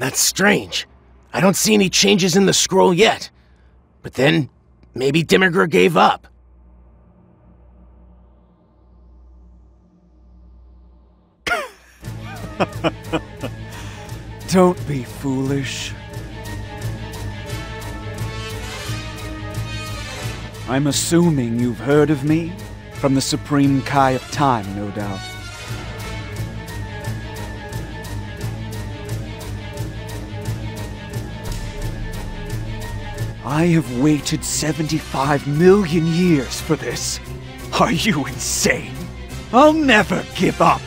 That's strange. I don't see any changes in the scroll yet. But then, maybe Demigra gave up. Don't be foolish. I'm assuming you've heard of me from the Supreme Kai of Time, no doubt. I have waited 75 million years for this. Are you insane? I'll never give up.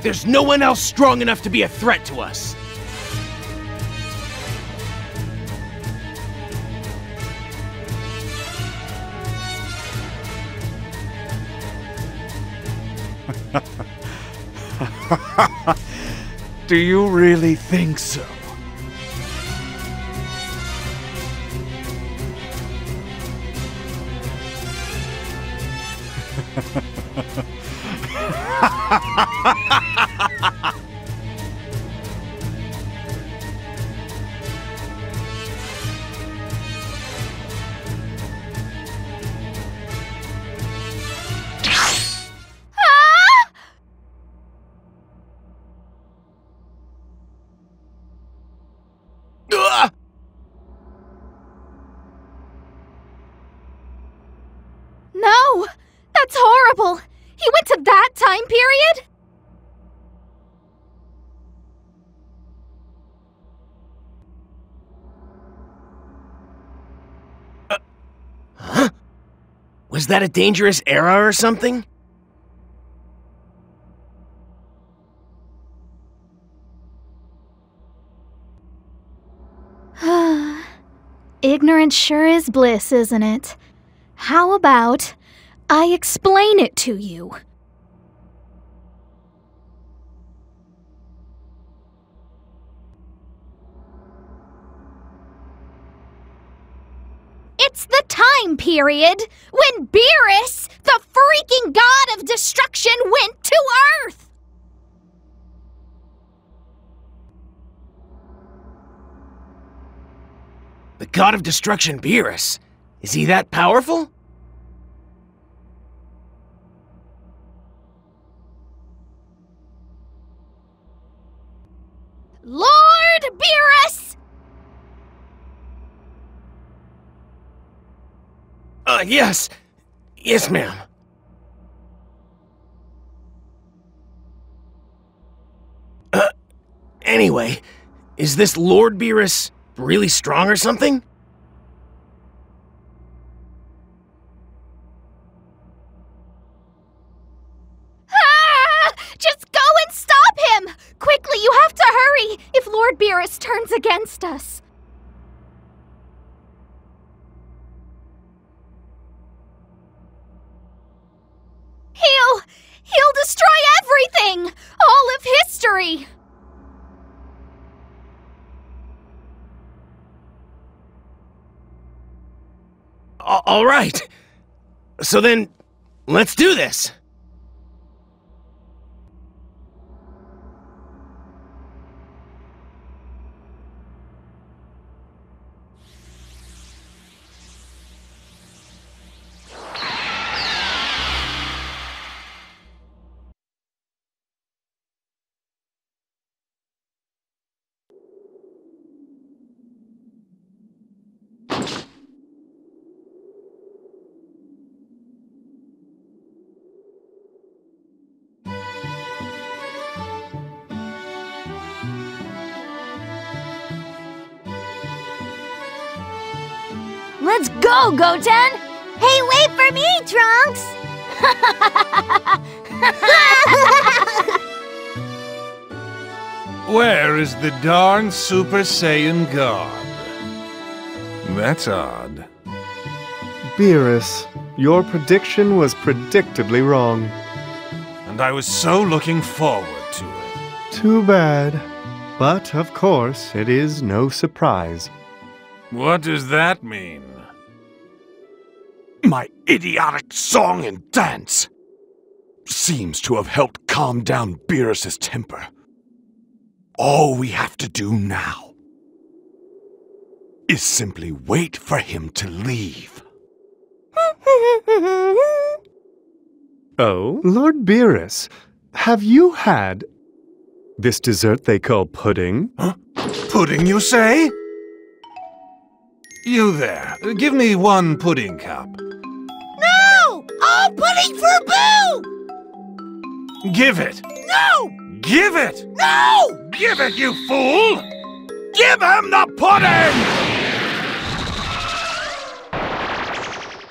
There's no one else strong enough to be a threat to us. Do you really think so? To that time period? Huh? Was that a dangerous era or something? Ignorance sure is bliss, isn't it? How about I explain it to you? It's the time period when Beerus, the freaking god of destruction, went to Earth! The god of destruction, Beerus. Is he that powerful? Lord Beerus! Uh, yes. Yes, ma'am. Uh, anyway, is this Lord Beerus really strong or something? Ah! Just go and stop him! Quickly, you have to hurry if Lord Beerus turns against us. All right. So then, let's do this. Goten! Hey, wait for me, Trunks! Where is the darn Super Saiyan God? That's odd. Beerus, your prediction was predictably wrong. And I was so looking forward to it. Too bad. But, of course, it is no surprise. What does that mean? My idiotic song and dance seems to have helped calm down Beerus's temper. All we have to do now is simply wait for him to leave. Oh? Lord Beerus, have you had this dessert they call pudding? Pudding, you say? You there. Give me one pudding cup. Pudding for Boo! Give it! No! Give it! No! Give it, you fool! Give him the pudding!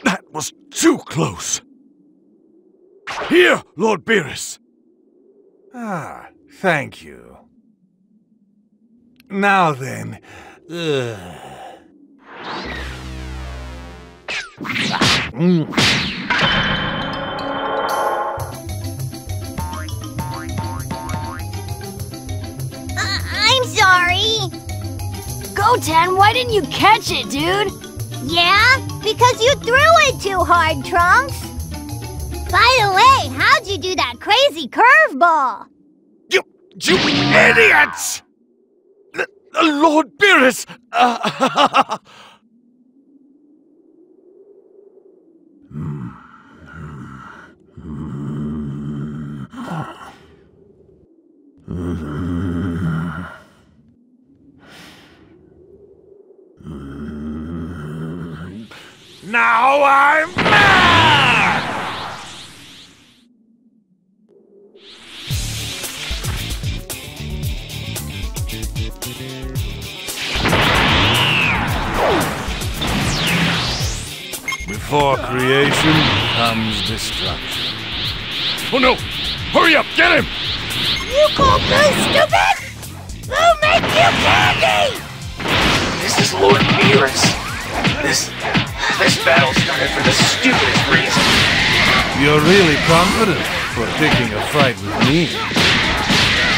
That was too close. Here, Lord Beerus. Ah, thank you. Now then. Ugh. Sorry. Goten, why didn't you catch it, dude? Yeah? Because you threw it too hard, Trunks. By the way, how'd you do that crazy curveball? You, you idiots! L- Lord Beerus! Uh, Now I'm mad! Before creation comes destruction. oh no! Hurry up, get him! You call Boo stupid? Boo make you candy! This is Lord Beerus. This this battle started for the stupidest reason. You're really confident for picking a fight with me?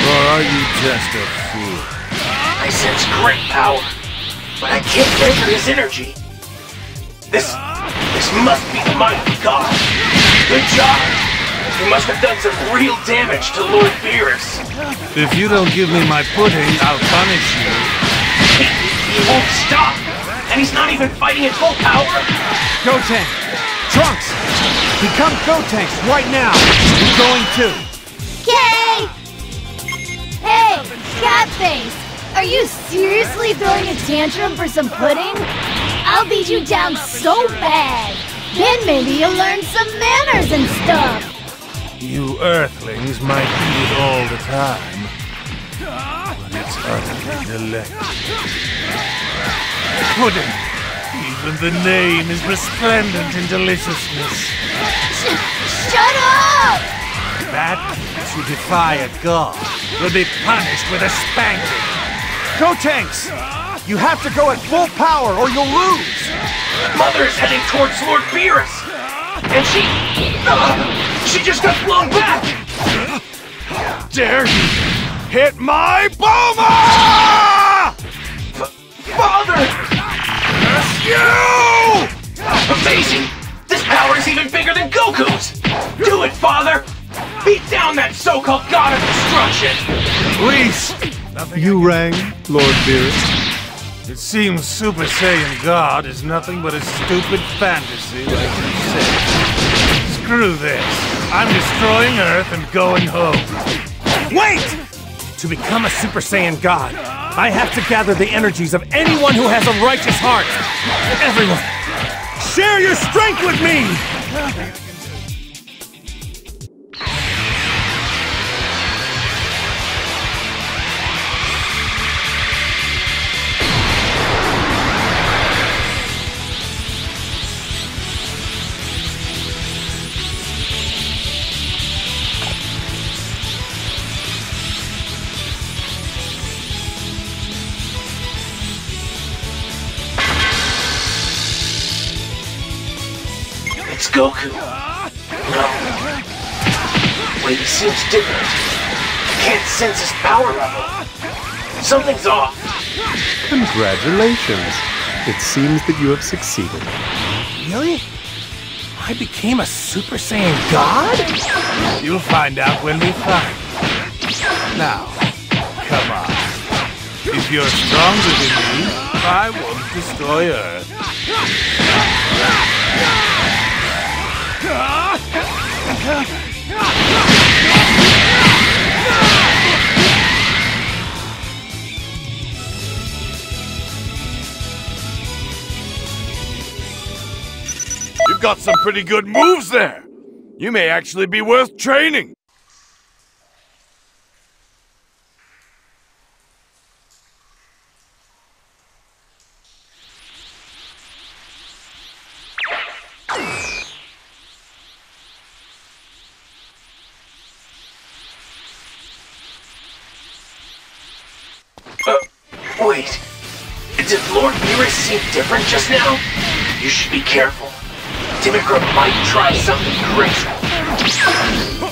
Or are you just a fool? I sense great power, but I can't measure his energy. This this must be the mighty god. Good job. You must have done some real damage to Lord Beerus. If you don't give me my pudding, I'll punish you. He, he won't stop, and he's not even fighting at full power. Goten! Trunks! Become Gotenks right now! You're going too! Okay! Hey, Catface! Are you seriously throwing a tantrum for some pudding? I'll beat you down so bad! Then maybe you'll learn some manners and stuff! You earthlings might eat it all the time, but it's utterly delectable. Pudding! Even the name is resplendent in deliciousness. Sh- shut up! That who defy a god will be punished with a spanking. Go tanks! You have to go at full power or you'll lose! Mother is heading towards Lord Beerus, and she uh, she just got blown back. Dare you hit my Bulma! Father! You! Amazing! This power is even bigger than Goku's! Do it, Father! Beat down that so-called god of destruction! Please! You rang, Lord Beerus? It seems Super Saiyan God is nothing but a stupid fantasy like you said. Screw this. I'm destroying Earth and going home. Wait! To become a Super Saiyan God, I have to gather the energies of anyone who has a righteous heart. Everyone, share your strength with me! Goku. No. Wait, he seems different. I can't sense his power level. Something's off. Congratulations. It seems that you have succeeded. Really? I became a Super Saiyan God? You'll find out when we fight. Now, come on. If you're stronger than me, I won't destroy Earth. You've got some pretty good moves there. You may actually be worth training. Different just now? You should be careful. Demigra might try something crazy.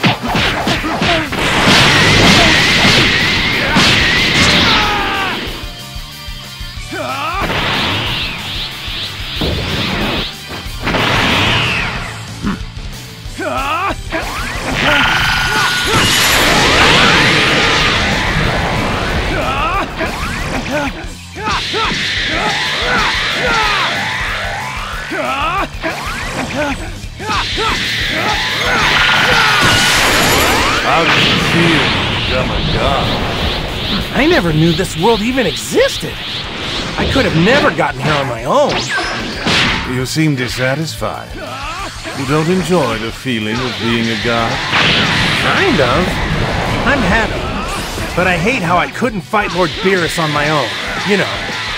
How does it become a god? I never knew this world even existed. I could have never gotten here on my own. You seem dissatisfied. You don't enjoy the feeling of being a god? Kind of. I'm happy. But I hate how I couldn't fight Lord Beerus on my own. You know,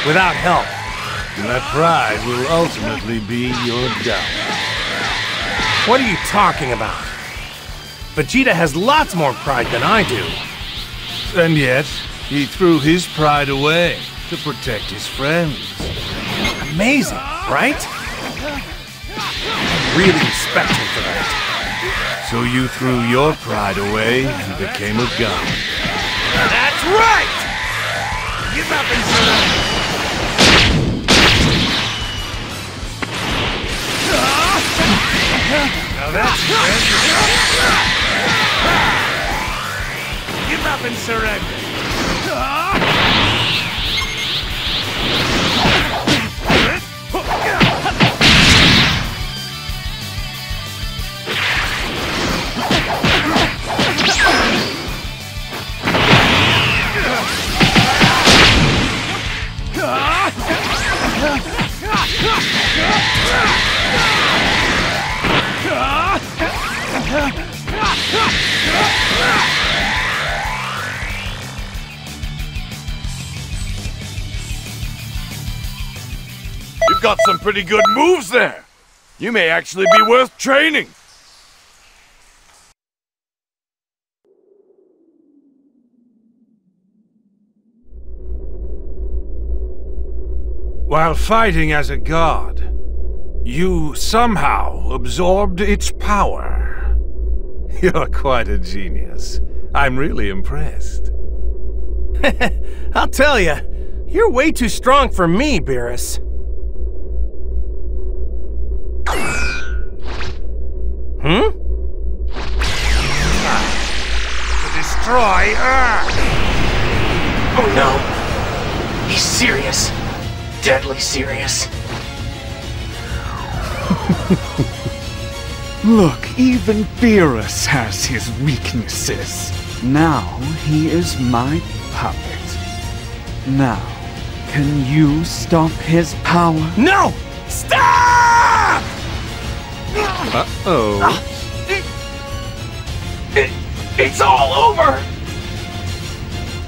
without help. That pride will ultimately be your down. What are you talking about? Vegeta has lots more pride than I do. And yet, he threw his pride away to protect his friends. Amazing, right? I really respect him for that. So you threw your pride away and became a god. That's right! Give up and surrender! Now that's Give up and surrender! You've got some pretty good moves there. You may actually be worth training. While fighting as a god, you somehow absorbed its power. You're quite a genius. I'm really impressed. I'll tell you, you're way too strong for me, Beerus. Hmm? To destroy Earth! Oh no. He's serious. Deadly serious. Look, even Beerus has his weaknesses. Now he is my puppet. Now, can you stop his power? No! Stop! Uh-oh. Ah! It, it's all over!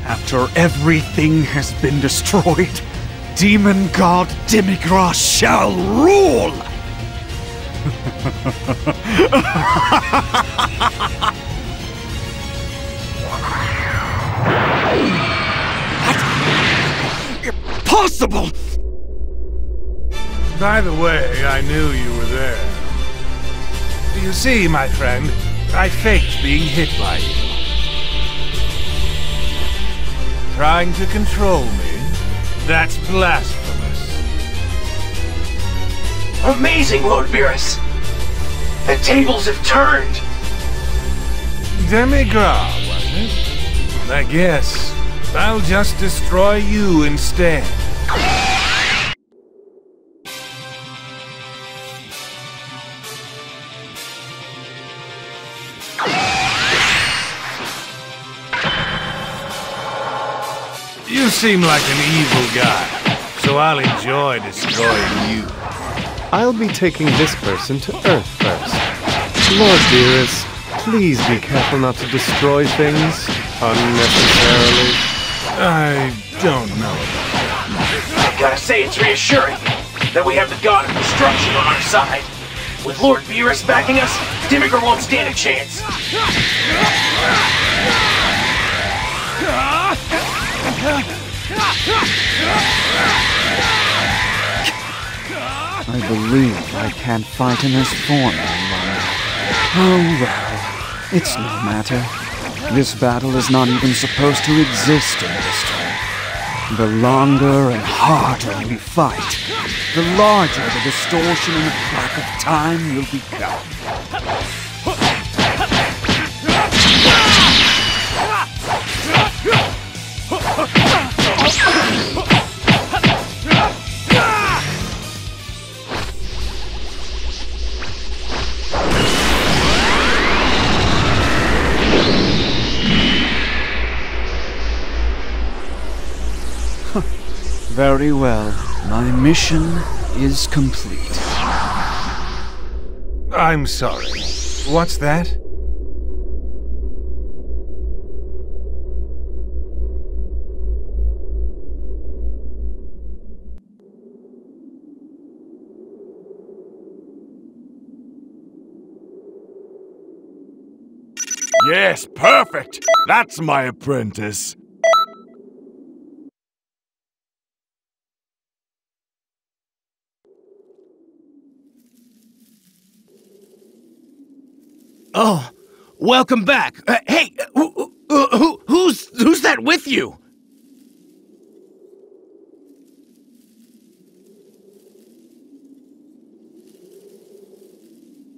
After everything has been destroyed, Demon God Demigra shall rule! Impossible! By the way, I knew you were there. You see, my friend, I faked being hit by you. Trying to control me? That's blasphemous. Amazing, Lord Beerus! The tables have turned. Demigra, wasn't it? I guess I'll just destroy you instead. You seem like an evil guy, so I'll enjoy destroying you. I'll be taking this person to Earth first. Lord dearest, please be careful not to destroy things unnecessarily. I don't know. I gotta say, it's reassuring that we have the god of destruction on our side. With Lord Beerus backing us, Demigra won't stand a chance. I believe I can't fight in this form. Oh well, it's no matter. This battle is not even supposed to exist in this turn. The longer and harder we fight, the larger the distortion in the crack of time will become. Very well. My mission is complete. I'm sorry. What's that? Yes, perfect! That's my apprentice. Oh, welcome back. Uh, hey, who, who, who, who's who's that with you?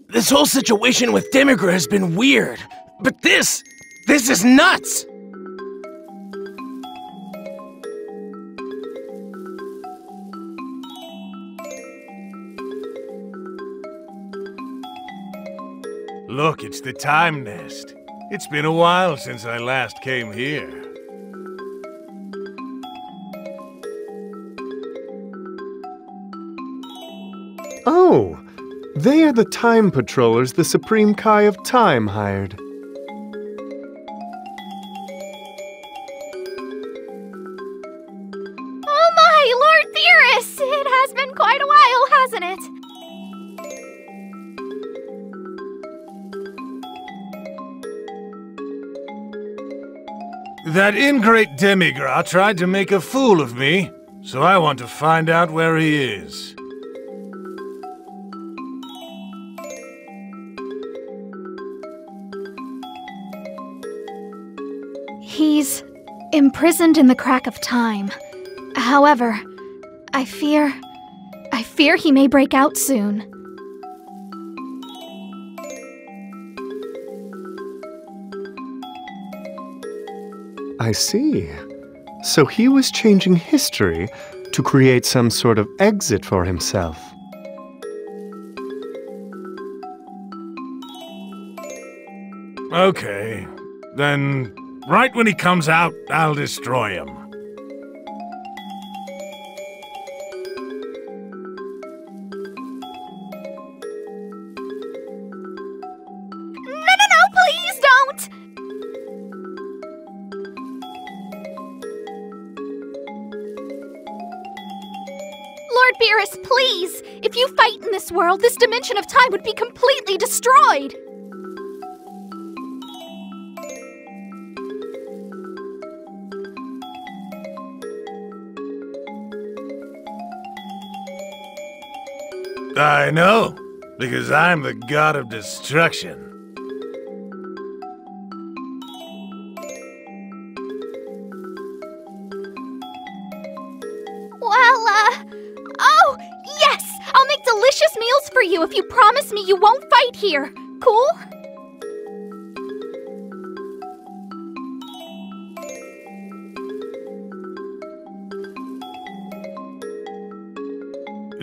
This whole situation with Demigra has been weird, but this, this is nuts. Look, it's the time nest. It's been a while since I last came here. Oh, they are the time patrollers the Supreme Kai of Time hired. That ingrate Demigra tried to make a fool of me, so I want to find out where he is. He's imprisoned in the crack of time. However, I fear. I fear he may break out soon. I see. So he was changing history to create some sort of exit for himself. Okay. Then, right when he comes out, I'll destroy him. This dimension of time would be completely destroyed! I know, because I'm the god of destruction. Well, uh. Oh, yes! I'll make delicious meals for you if you promise me you won't fight here. Cool?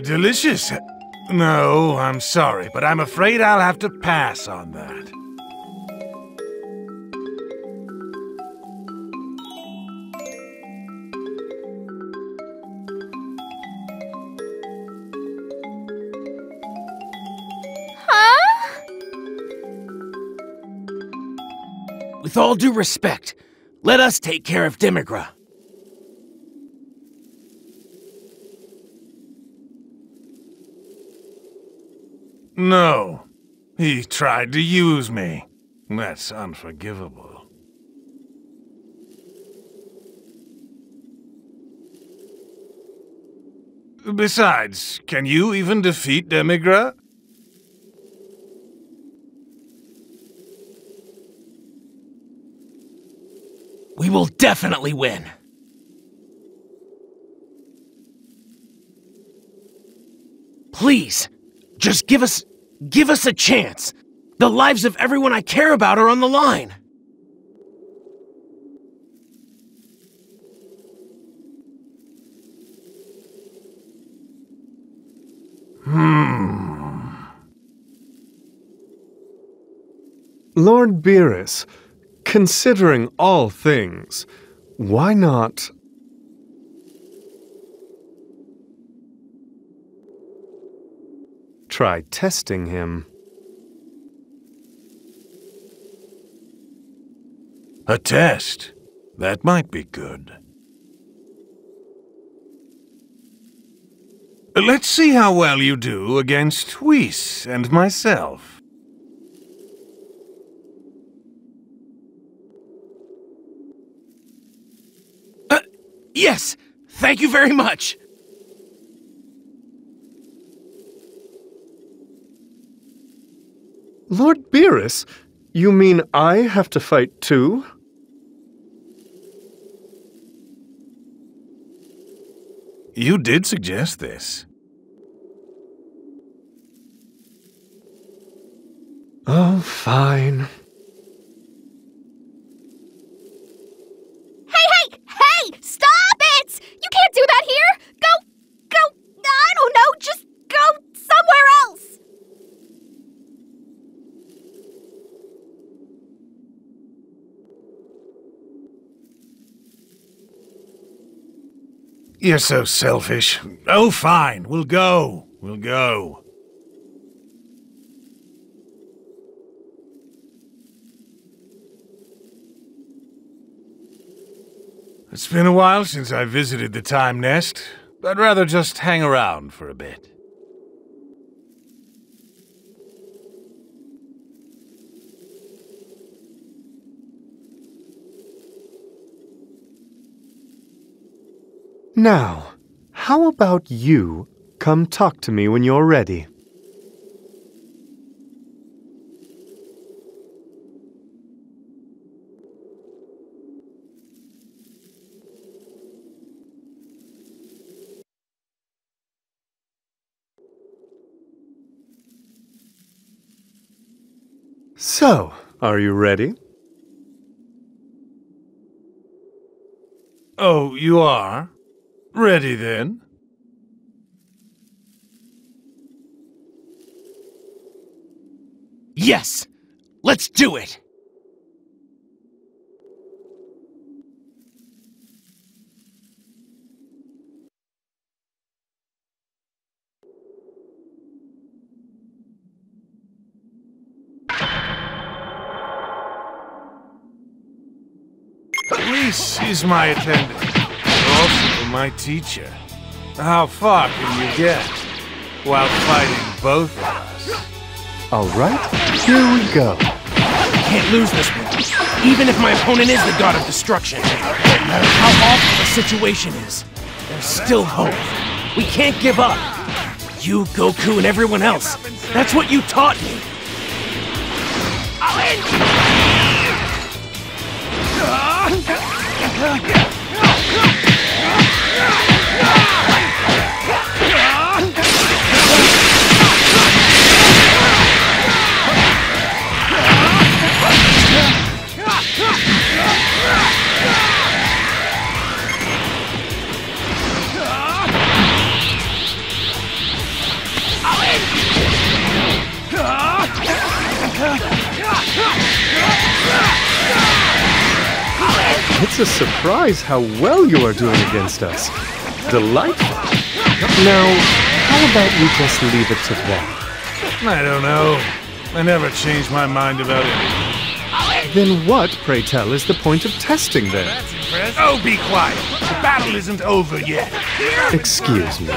Delicious. No, I'm sorry, but I'm afraid I'll have to pass on that. With all due respect, let us take care of Demigra. No. He tried to use me. That's unforgivable. Besides, can you even defeat Demigra? Will definitely win. Please, just give us give us a chance. The lives of everyone I care about are on the line. Hmm. Lord Beerus, considering all things, why not. Try testing him. A test. That might be good. Let's see how well you do against Whis and myself. Uh, yes, thank you very much. Lord Beerus, you mean I have to fight too? You did suggest this. Oh, fine. Hey, hey, hey! Stop it! You can't do that here! Go, go, I don't know, just go somewhere else! You're so selfish. Oh, fine. We'll go. We'll go. It's been a while since I visited the Time Nest. I'd rather just hang around for a bit. Now, how about you come talk to me when you're ready? So, are you ready? Oh, you are? Ready then? Yes, let's do it. Whis is my attendant, my teacher. How far can you get while fighting both of us? All right, here we go. I Can't lose this one. Even if my opponent is the god of destruction. No matter how awful the situation is, there's still hope. We can't give up. You, Goku, and everyone else. That's what you taught me. Yeah! It's a surprise how well you are doing against us. Delightful. Now, how about we just leave it to them? I don't know. I never change my mind about anything. Then what, pray tell, is the point of testing them? Oh, be quiet. The battle isn't over yet. Excuse me.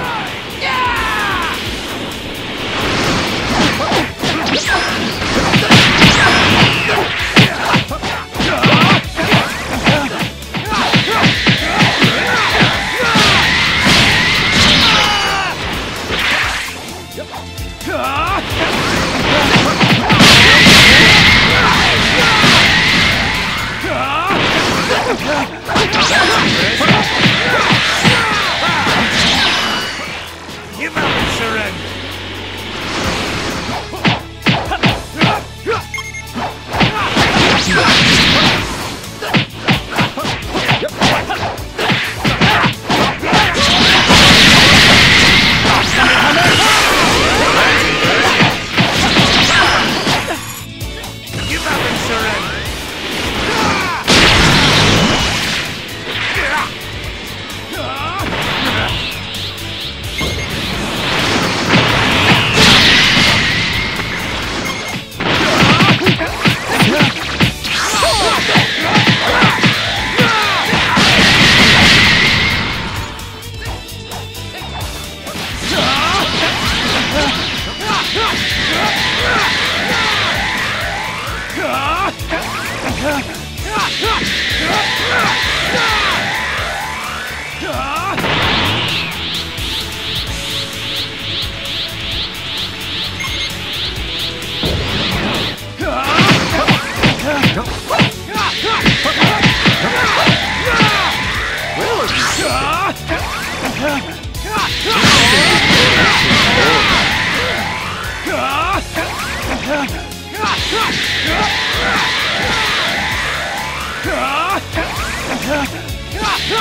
You've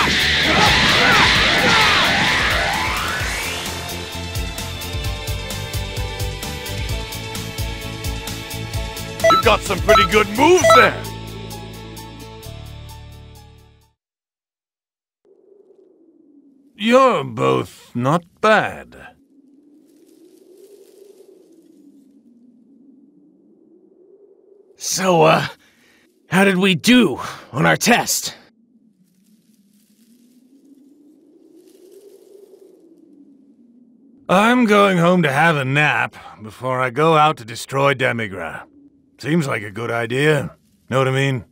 got some pretty good moves there. You're both not bad. So, uh, how did we do on our test? I'm going home to have a nap before I go out to destroy Demigra. Seems like a good idea. Know what I mean?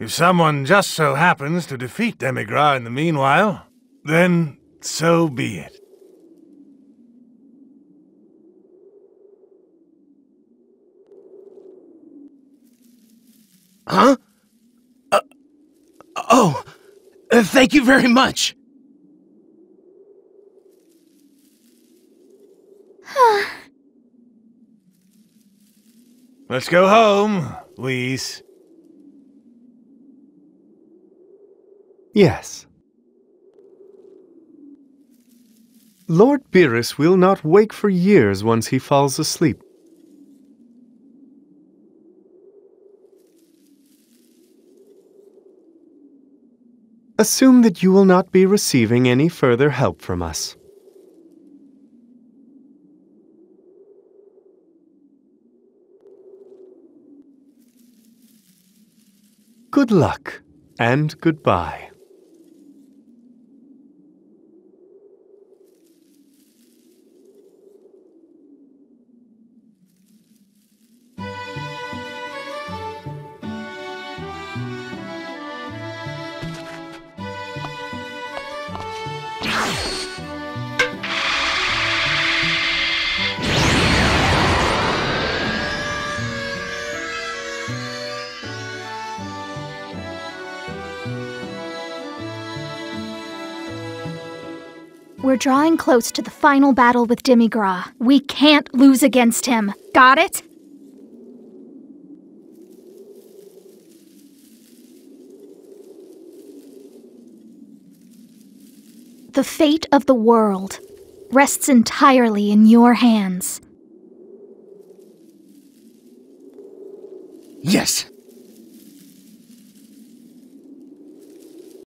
If someone just so happens to defeat Demigra in the meanwhile, then so be it. Huh? Uh, oh, uh, thank you very much. Let's go home, Lise. Yes. Lord Beerus will not wake for years once he falls asleep. Assume that you will not be receiving any further help from us. Good luck and goodbye. We're drawing close to the final battle with Demigra. We can't lose against him. Got it? The fate of the world rests entirely in your hands. Yes!